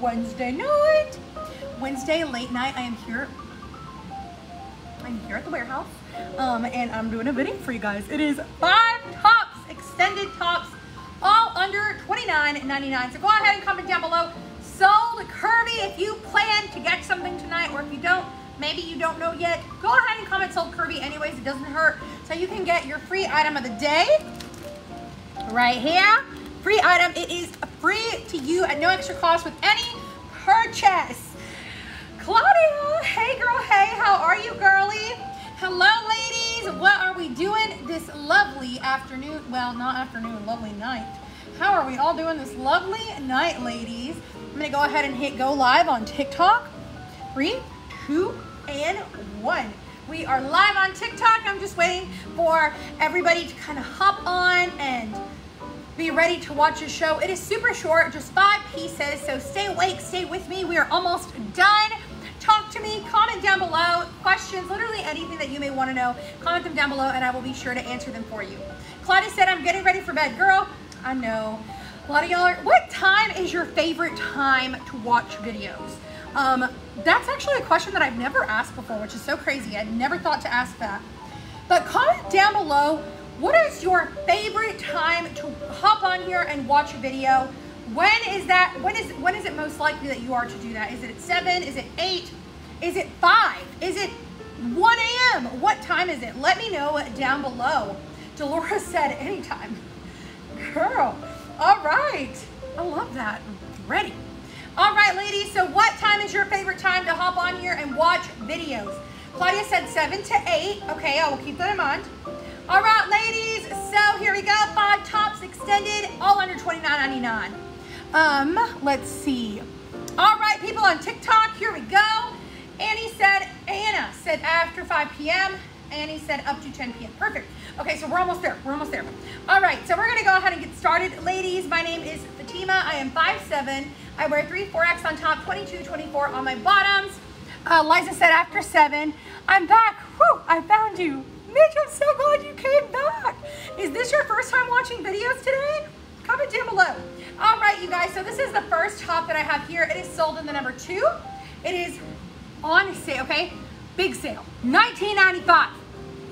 Wednesday night. Wednesday late night, I am here. I'm here at the warehouse, um, and I'm doing a video for you guys. It is five tops, extended tops, all under $29.99. So go ahead and comment down below. Sold Curvy if you plan to get something tonight, or if you don't, maybe you don't know yet, go ahead and comment sold Curvy anyways, it doesn't hurt. So you can get your free item of the day right here. Free item, it is free to you at no extra cost with any purchase. Claudia, hey girl, hey, how are you girly? Hello ladies, what are we doing this lovely afternoon? Well, not afternoon, lovely night. How are we all doing this lovely night, ladies? I'm gonna go ahead and hit go live on TikTok. Three, two, and one. We are live on TikTok. I'm just waiting for everybody to kind of hop on and be ready to watch the show. It is super short, just five pieces, so stay awake, stay with me. We are almost done. Talk to me, comment down below, questions, literally anything that you may want to know, comment them down below and I will be sure to answer them for you. Claudia said, I'm getting ready for bed. Girl, I know. A lot of y'all are, what time is your favorite time to watch videos? Um, that's actually a question that I've never asked before, which is so crazy. I never thought to ask that. But comment down below what is your favorite time to hop on here and watch a video? When is that, when is, when is it most likely that you are to do that? Is it at seven? Is it eight? Is it five? Is it 1 a.m.? What time is it? Let me know down below. Dolores said anytime. Girl, all right. I love that. Ready. All right, ladies, so what time is your favorite time to hop on here and watch videos? Claudia said 7 to 8. Okay, I will keep that in mind. All right, ladies, so here we go. Five tops extended, all under $29.99. Um, let's see. All right, people on TikTok, here we go. Annie said, Anna said after 5 p.m. Annie said up to 10 p.m. Perfect. Okay, so we're almost there. We're almost there. All right, so we're gonna go ahead and get started. Ladies, my name is Fatima. I am 5'7". I wear 3 4X on top, 22, 24 on my bottoms. Uh, Liza said after 7. I'm back. Whew, I found you. Mitch, I'm so glad you came back. Is this your first time watching videos today? Comment down below. All right, you guys, so this is the first top that I have here. It is sold in the number two. It is on sale, okay? Big sale, 19.95.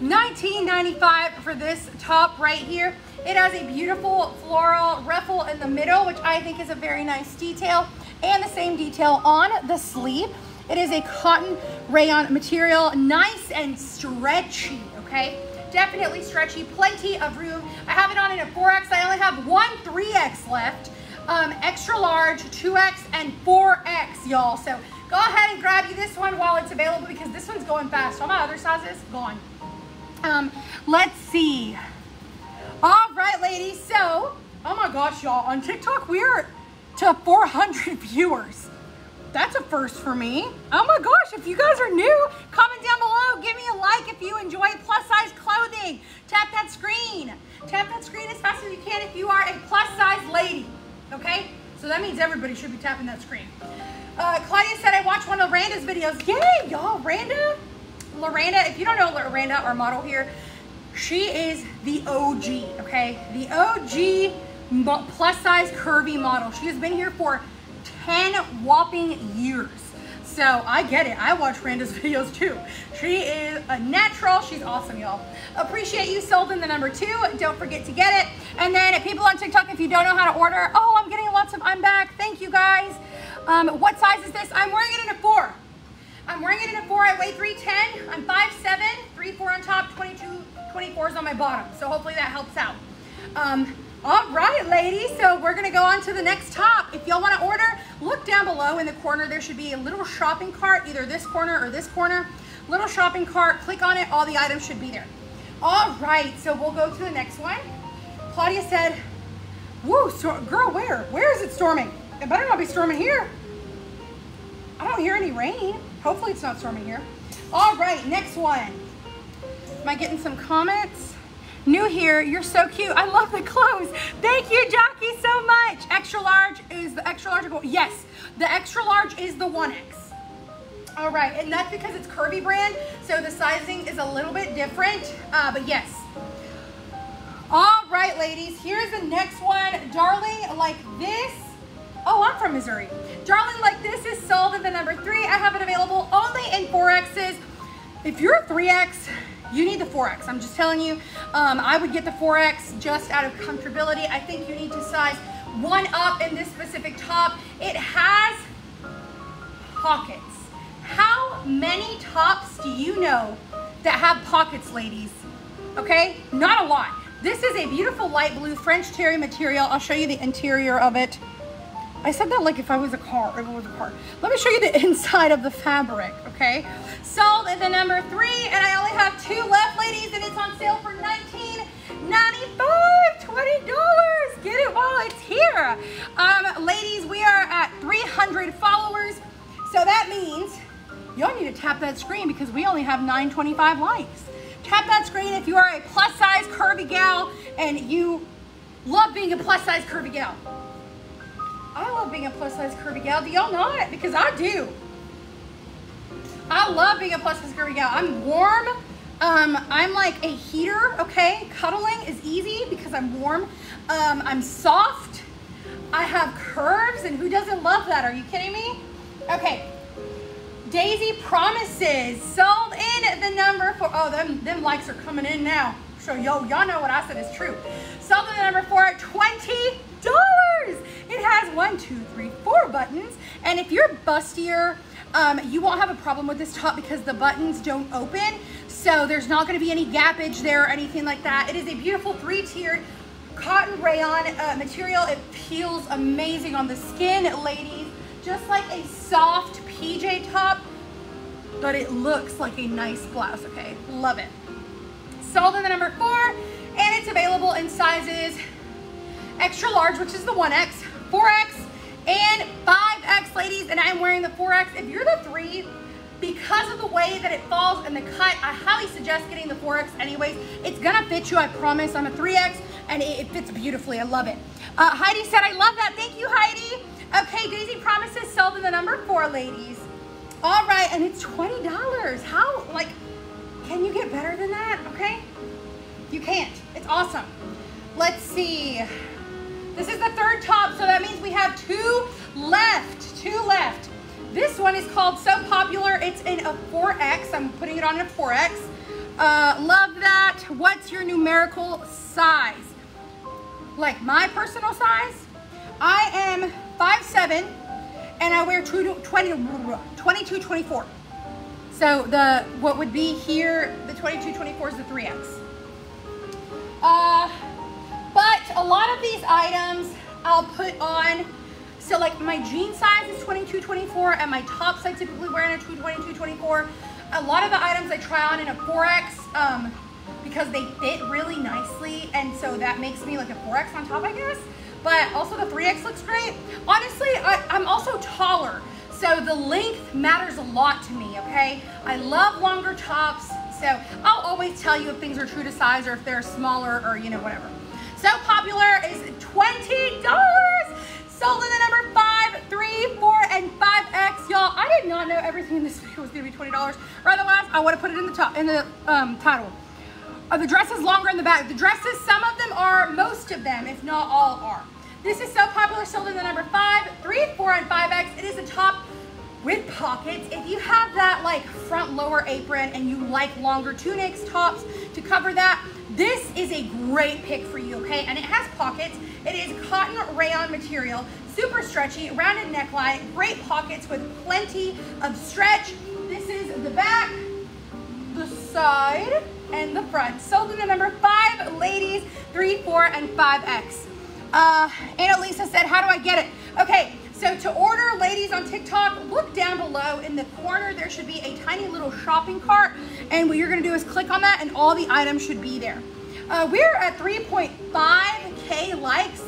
19.95 for this top right here. It has a beautiful floral ruffle in the middle, which I think is a very nice detail, and the same detail on the sleeve. It is a cotton rayon material, nice and stretchy okay? Definitely stretchy, plenty of room. I have it on in a 4X. I only have one 3X left. Um, extra large, 2X, and 4X, y'all. So go ahead and grab you this one while it's available because this one's going fast. All my other sizes, gone. Um, let's see. All right, ladies. So, oh my gosh, y'all. On TikTok, we're to 400 viewers. That's a first for me. Oh my gosh, if you guys are new, comment down below. Give me a like if you enjoy plus size clothing. Tap that screen. Tap that screen as fast as you can if you are a plus size lady, okay? So that means everybody should be tapping that screen. Uh, Claudia said I watched one of Randa's videos. Yay, y'all, Randa. Loranda, if you don't know Loranda, our model here, she is the OG, okay? The OG plus size curvy model. She has been here for 10 whopping years. So I get it. I watch Randa's videos too. She is a natural. She's awesome, y'all. Appreciate you sold in the number two. Don't forget to get it. And then people on TikTok, if you don't know how to order, oh, I'm getting lots of, I'm back. Thank you guys. Um, what size is this? I'm wearing it in a four. I'm wearing it in a four. I weigh 310. I'm 5'7", 3'4 on top, 22, 24s on my bottom. So hopefully that helps out. Um, all right, ladies, so we're gonna go on to the next top. If y'all wanna order, look down below in the corner. There should be a little shopping cart, either this corner or this corner. Little shopping cart, click on it, all the items should be there. All right, so we'll go to the next one. Claudia said, woo, girl, where? Where is it storming? It better not be storming here. I don't hear any rain. Hopefully it's not storming here. All right, next one. Am I getting some comments? New here, you're so cute. I love the clothes. Thank you, Jackie, so much. Extra large is the extra large. Yes, the extra large is the 1X. All right, and that's because it's Curvy brand, so the sizing is a little bit different, uh, but yes. All right, ladies, here's the next one. Darling, like this, Oh, I'm from Missouri. Darling Like This is sold at the number three. I have it available only in 4Xs. If you're a 3X, you need the 4X. I'm just telling you, um, I would get the 4X just out of comfortability. I think you need to size one up in this specific top. It has pockets. How many tops do you know that have pockets, ladies? Okay, not a lot. This is a beautiful light blue French terry material. I'll show you the interior of it. I said that like if I was a car, if it was a car. Let me show you the inside of the fabric, okay? Sold at the number three, and I only have two left, ladies, and it's on sale for $19.95, $20. Get it while it's here. Um, ladies, we are at 300 followers, so that means y'all need to tap that screen because we only have 925 likes. Tap that screen if you are a plus size curvy gal and you love being a plus size curvy gal. I love being a plus size curvy gal. Do y'all not? Because I do. I love being a plus size curvy gal. I'm warm. Um, I'm like a heater, okay? Cuddling is easy because I'm warm. Um, I'm soft. I have curves, and who doesn't love that? Are you kidding me? Okay. Daisy Promises sold in the number for, oh, them, them likes are coming in now. So yo, y'all know what I said is true. Sold in the number for $20. It has one, two, three, four buttons. And if you're bustier, um, you won't have a problem with this top because the buttons don't open. So there's not gonna be any gappage there or anything like that. It is a beautiful three-tiered cotton rayon uh, material. It feels amazing on the skin, ladies. Just like a soft PJ top, but it looks like a nice blouse, okay? Love it. Sold in the number four, and it's available in sizes extra large, which is the 1X, 4X, and 5X, ladies, and I'm wearing the 4X. If you're the three, because of the way that it falls and the cut, I highly suggest getting the 4X anyways. It's gonna fit you, I promise. I'm a 3X, and it, it fits beautifully. I love it. Uh, Heidi said, I love that. Thank you, Heidi. Okay, Daisy Promises sell them the number four, ladies. All right, and it's $20. How, like, can you get better than that, okay? You can't. It's awesome. Let's see. Is the third top, so that means we have two left, two left. This one is called So Popular. It's in a 4X. I'm putting it on a 4X. Uh, love that. What's your numerical size? Like my personal size? I am 5'7", and I wear 20, 22, 24. So the what would be here, the 22, 24 is the 3X. Uh, a lot of these items I'll put on, so like my jean size is 22, 24, and my tops I typically wear in a 22, 24. A lot of the items I try on in a 4X um, because they fit really nicely, and so that makes me like a 4X on top, I guess. But also the 3X looks great. Honestly, I, I'm also taller, so the length matters a lot to me, okay? I love longer tops, so I'll always tell you if things are true to size or if they're smaller or, you know, whatever. So popular is $20. Sold in the number five, three, four, and 5X. Y'all, I did not know everything in this video was gonna be $20. Or otherwise, I would have put it in the top in the um, title. Are the dresses longer in the back? The dresses, some of them are, most of them, if not all are. This is so popular, sold in the number five, three, four, and 5X. It is a top with pockets. If you have that like front lower apron and you like longer tunics, tops to cover that, this is a great pick for you, okay? And it has pockets. It is cotton rayon material, super stretchy, rounded neckline, great pockets with plenty of stretch. This is the back, the side, and the front. Sold in the number five, ladies, three, four, and 5X. Uh, Annalisa said, how do I get it? Okay, so to order, ladies on TikTok, look down below in the corner. There should be a tiny little shopping cart. And what you're gonna do is click on that and all the items should be there. Uh, we're at 3.5K likes.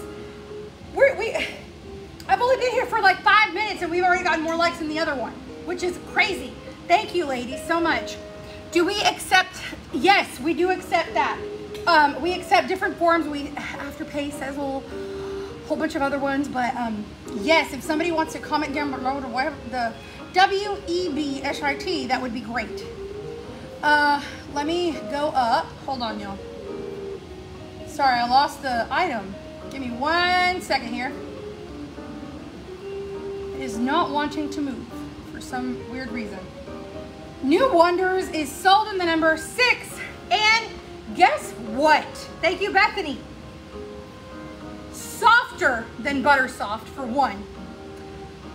We're, we, I've only been here for like five minutes and we've already gotten more likes than the other one, which is crazy. Thank you, ladies, so much. Do we accept, yes, we do accept that. Um, we accept different forms. We, Afterpay, Sezzle, whole bunch of other ones, but um, yes, if somebody wants to comment down below to whatever the W-E-B-S-I-T, that would be great. Uh, let me go up. Hold on, y'all. Sorry, I lost the item. Give me one second here. is not wanting to move for some weird reason. New Wonders is sold in the number six. And guess what? Thank you, Bethany. Softer than Butter Soft for one.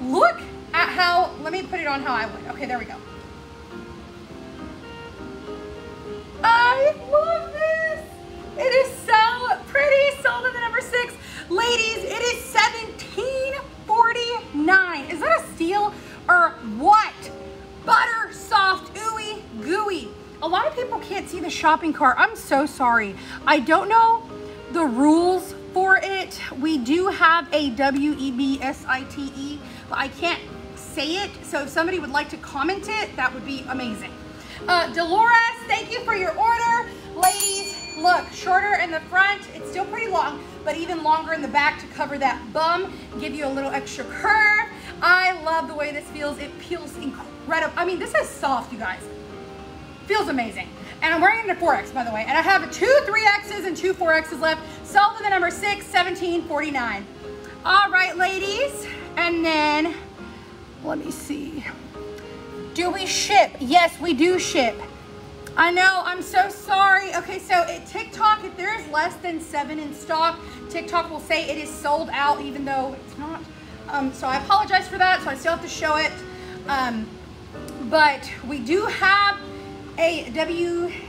Look at how, let me put it on how I would. Okay, there we go. I love this. It is so pretty. Sold in the number six. Ladies, it is $17.49. Is that a steal or what? Butter soft, ooey gooey. A lot of people can't see the shopping cart. I'm so sorry. I don't know the rules for it. We do have a W-E-B-S-I-T-E, but I can't say it. So if somebody would like to comment it, that would be amazing. Uh, Dolores, thank you for your order. Ladies, look, shorter in the front. It's still pretty long, but even longer in the back to cover that bum, give you a little extra curve. I love the way this feels. It peels incredible. I mean, this is soft, you guys. Feels amazing. And I'm wearing it in a 4X, by the way. And I have two 3Xs and two 4Xs left. Sold to the number 6, 1749. All right, ladies. And then, let me see. Do we ship? Yes, we do ship. I know, I'm so sorry. Okay, so at TikTok, if there's less than seven in stock, TikTok will say it is sold out even though it's not. Um, so I apologize for that, so I still have to show it. Um, but we do have a WEB.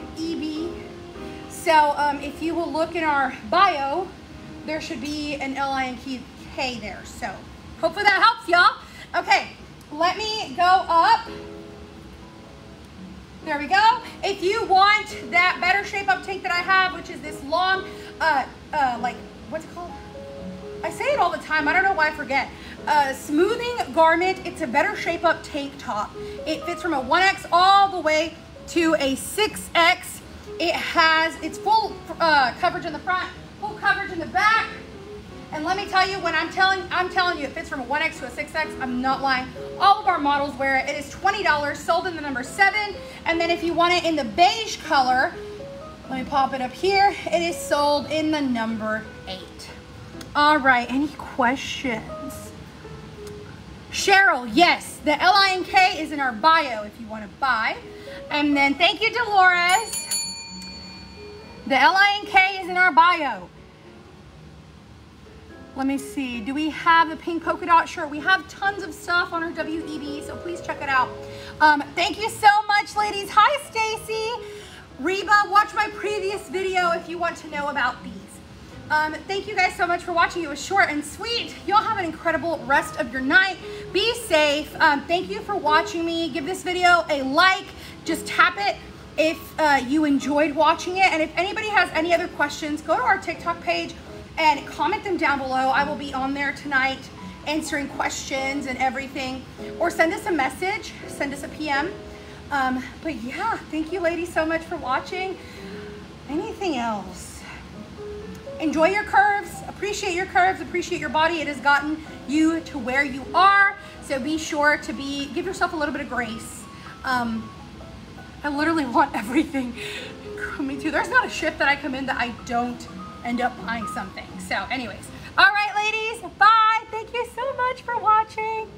So um, if you will look in our bio, there should be an L-I-N-K there. So hopefully that helps y'all. Okay, let me go up. There we go. If you want that better shape up tank that I have, which is this long, uh, uh, like, what's it called? I say it all the time. I don't know why I forget. Uh, smoothing garment. It's a better shape up tank top. It fits from a 1X all the way to a 6X. It has, it's full uh, coverage in the front, full coverage in the back, and let me tell you, when I'm telling, I'm telling you, it fits from a 1X to a 6X. I'm not lying. All of our models wear it. It is $20, sold in the number seven. And then if you want it in the beige color, let me pop it up here. It is sold in the number eight. All right, any questions? Cheryl, yes, the L-I-N-K is in our bio if you want to buy. And then thank you, Dolores. The L-I-N-K is in our bio. Let me see. Do we have the pink polka dot shirt? We have tons of stuff on our WEB, so please check it out. Um, thank you so much, ladies. Hi, Stacy. Reba, watch my previous video if you want to know about these. Um, thank you guys so much for watching. It was short and sweet. Y'all have an incredible rest of your night. Be safe. Um, thank you for watching me. Give this video a like. Just tap it if uh, you enjoyed watching it. And if anybody has any other questions, go to our TikTok page and comment them down below. I will be on there tonight answering questions and everything. Or send us a message, send us a PM. Um, but yeah, thank you ladies so much for watching. Anything else? Enjoy your curves, appreciate your curves, appreciate your body. It has gotten you to where you are. So be sure to be, give yourself a little bit of grace. Um, I literally want everything. Me too. There's not a ship that I come in that I don't end up buying something. So anyways, all right, ladies, bye. Thank you so much for watching.